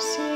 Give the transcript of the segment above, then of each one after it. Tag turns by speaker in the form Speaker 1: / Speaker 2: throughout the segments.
Speaker 1: see.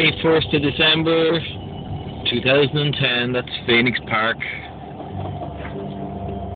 Speaker 1: 21st of December 2010, that's Phoenix Park.